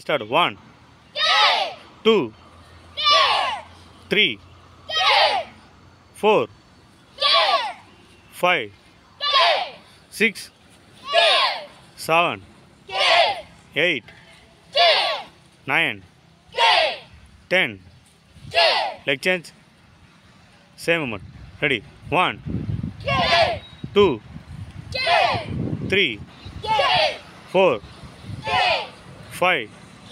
Start. One, two, three, four, five, six, seven, eight, nine, ten. Leg change. Same moment. Ready. One, two, three, four, five,